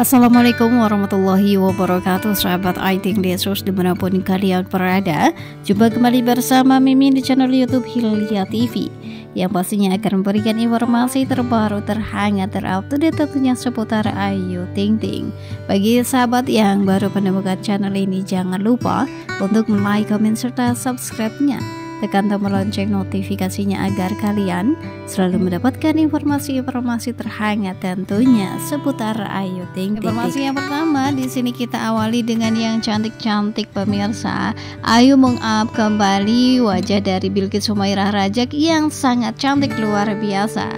Assalamualaikum warahmatullahi wabarakatuh Sahabat Aiting Desus di mana pun kalian berada. Jumpa kembali bersama Mimin di channel Youtube Hilya TV Yang pastinya akan memberikan informasi terbaru terhangat terupdate tentunya seputar Ayu Ting Ting. Bagi sahabat yang baru menemukan channel ini jangan lupa untuk like, comment, serta subscribe-nya tekan tombol lonceng notifikasinya agar kalian selalu mendapatkan informasi-informasi terhangat tentunya seputar Ayu Ting Ting. Informasi yang pertama di sini kita awali dengan yang cantik-cantik pemirsa. Ayu mengap kembali wajah dari Bilkis Humairah Rajak yang sangat cantik luar biasa.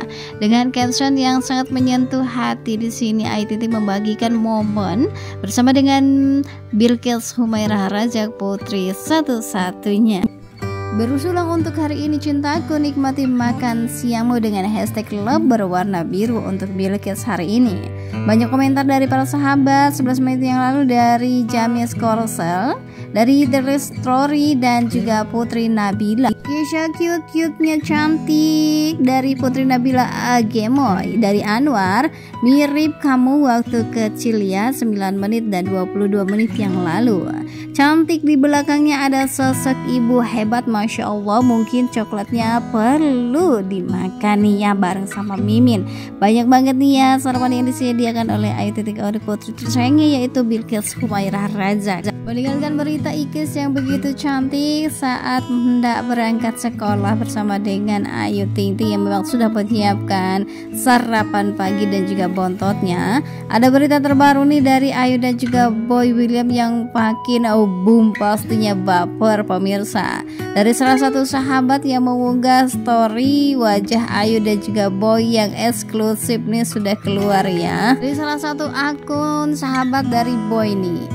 Dengan caption yang sangat menyentuh hati di sini Ayu Ting Ting membagikan momen bersama dengan Bilkis Humairah Rajak putri satu-satunya. Berusulang untuk hari ini cintaku nikmati makan siangmu dengan hashtag love berwarna biru untuk Bilkis hari ini. Banyak komentar dari para sahabat 11 menit yang lalu dari James Korsel, dari The Story dan juga Putri Nabila. Kisha cute-cute-nya cantik dari Putri Nabila Agemoy dari Anwar mirip kamu waktu kecil ya 9 menit dan 22 menit yang lalu. Cantik di belakangnya ada sosok ibu hebat Masya Allah. Mungkin coklatnya perlu dimakan nih ya bareng sama Mimin. Banyak banget nih ya sarapan yang disediakan oleh Ayu Titik Ori Putri tersayangnya yaitu Bilkis Humairah Raja Meninggalkan berita Ikis yang begitu cantik saat hendak berangkat sekolah bersama dengan Ayu Ting Ting yang memang sudah menyiapkan sarapan pagi dan juga bontotnya. Ada berita terbaru nih dari Ayu dan juga Boy William yang makin oh, boom pastinya baper pemirsa. Dari salah satu sahabat yang mengunggah story wajah Ayu dan juga Boy yang eksklusif nih sudah keluar ya. Dari salah satu akun sahabat dari Boy nih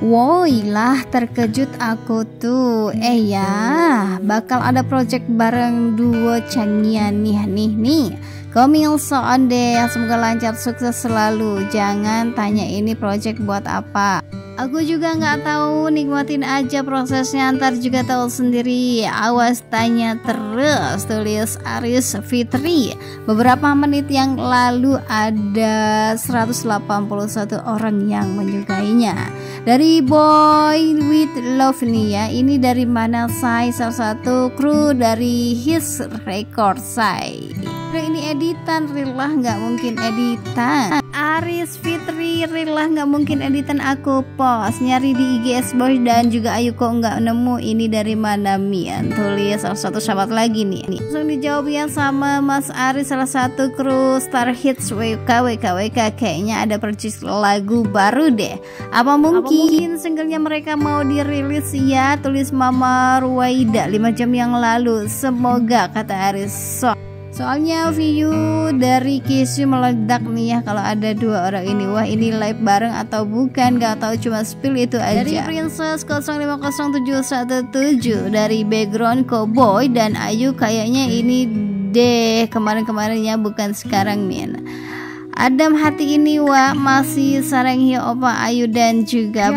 Woi lah terkejut aku tuh. Eh ya bakal ada project bareng duo Changian nih nih nih. Komil soon deh semoga lancar sukses selalu. Jangan tanya ini project buat apa Aku juga nggak tahu, nikmatin aja prosesnya, ntar juga tahu sendiri. Awas tanya terus, tulis Aris Fitri. Beberapa menit yang lalu ada 181 orang yang menyukainya. Dari Boy with Love nih ya, ini dari mana saya salah satu kru dari His Record saya ini editan real lah nggak mungkin editan Aris Fitri real lah nggak mungkin editan aku post nyari di IGS Boy dan juga Ayu kok nggak nemu. Ini dari mana Mian? Tulis salah satu sahabat lagi nih. Langsung dijawab ya sama Mas Aris salah satu kru Star Hits WK WK WK kayaknya ada percis lagu baru deh. Apa mungkin, apa mungkin singlenya mereka mau dirilis? Ya tulis Mama Ruwaida 5 jam yang lalu. Semoga kata Aris. So Soalnya view dari Kisu meledak nih ya kalau ada dua orang ini. Wah ini live bareng atau bukan? Gak tahu cuma spill itu aja. Dari Princess 050717 dari background Cowboy dan Ayu kayaknya ini deh kemarin-kemarinnya bukan sekarang min. Adam hati ini wa masih sarang hiu opa Ayu dan juga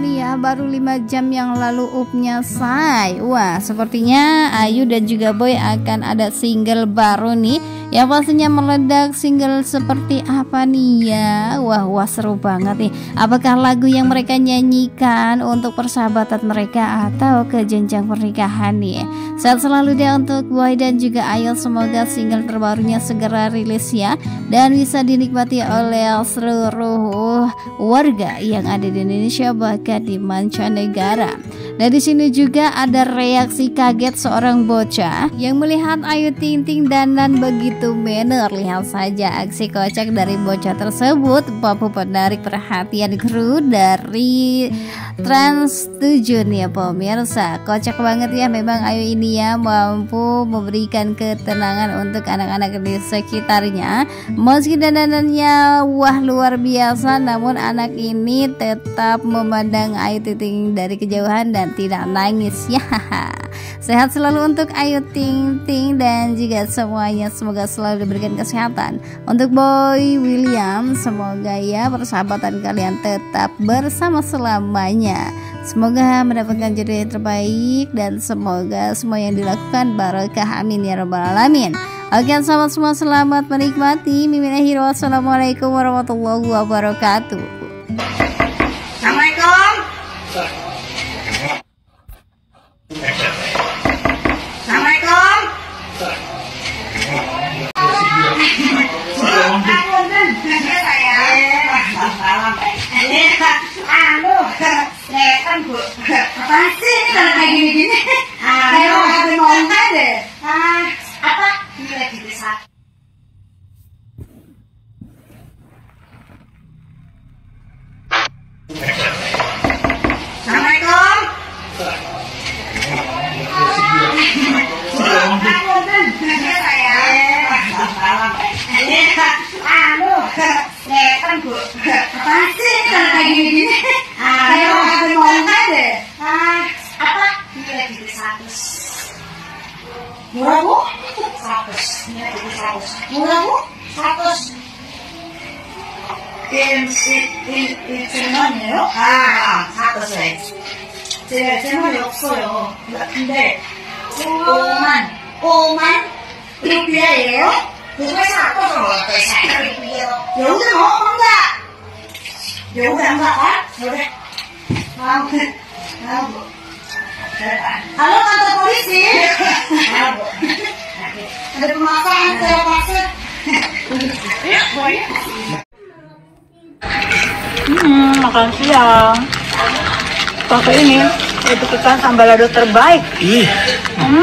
nih ya baru 5 jam yang lalu upnya say Wah sepertinya Ayu dan juga Boy akan ada single baru nih. Ya pastinya meledak single seperti apa nih ya? Wah wah seru banget nih. Apakah lagu yang mereka nyanyikan untuk persahabatan mereka atau ke jenjang pernikahan nih? Sehat selalu deh untuk Boy dan juga Ayu Semoga single terbarunya segera rilis ya. Dan bisa dinikmati oleh seluruh warga yang ada di Indonesia bahkan di mancanegara dan di sini juga ada reaksi kaget seorang bocah yang melihat Ayu Ting Ting dandan begitu manner. Lihat saja aksi kocak dari bocah tersebut mampu menarik perhatian kru dari Trans 7 nih ya pemirsa. Kocak banget ya memang Ayu ini ya mampu memberikan ketenangan untuk anak-anak di sekitarnya. Meski dandanannya wah luar biasa namun anak ini tetap memandang Ayu Ting Ting dari kejauhan dan tidak nangis. Ya Sehat selalu untuk Ayu Ting Ting dan juga semuanya. Semoga selalu diberikan kesehatan. Untuk Boy William Semoga ya persahabatan kalian tetap bersama selamanya. Semoga mendapatkan jodoh yang terbaik dan semoga semua yang dilakukan barokah. Amin ya robbal alamin. Oke sahabat semua selamat menikmati. Mimin Hero Assalamualaikum warahmatullahi wabarakatuh sih ini kalau kayak gini-gini? Ayo, apa mau deh? Ah, apa? Ini lagi di seratus. Murah bu? Seratus. Ini lagi di seratus. Murah bu? Seratus. 일, 일, 일, 일천만이에요? 아, 사도세. 제가 질문이 없어요. 근데, 5만, 5만? 루피아예요? 그거에서 아까서 먹었어요. 사 루피아요. 여기서 먹어본다! Ya? halo kantor polisi. Ada pemakaman saya pasir, hmm makan siang. Pakai ini itu ikan sambalado terbaik. Hmm.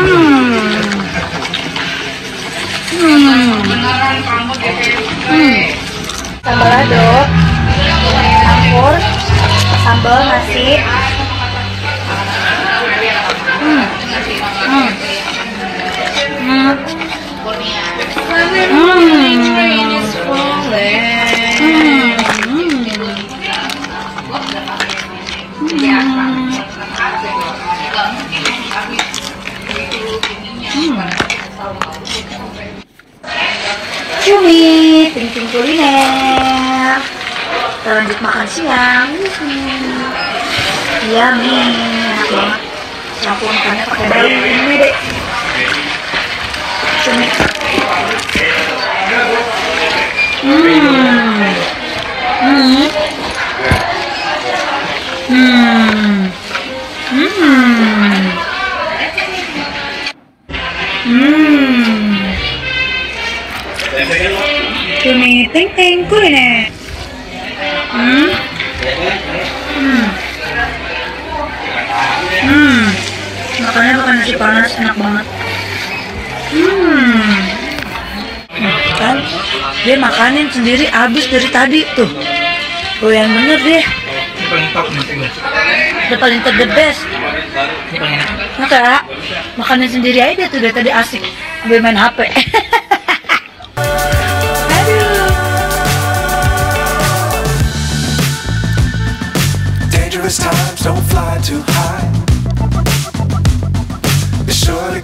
Hmm, ya, gitu, hmm. sambalado sambal nasi. Hmm. Hmm. Hmm. Cumi, ting kuliner. Kita lanjut makan siang. Iya nih, enak banget. Campur makannya pakai daun ini deh. Cumi. Hmm. Hmm. Hmm. Hmm. Hmm. Cumi ting ting kuliner. Panas enak banget. Hmm. Kan dia makanin sendiri habis dari tadi tuh. Oh yang bener deh. Udah paling ter the best. Maka makanin sendiri aja tuh dari tadi asik. Gue main HP. Dangerous times, don't fly too high.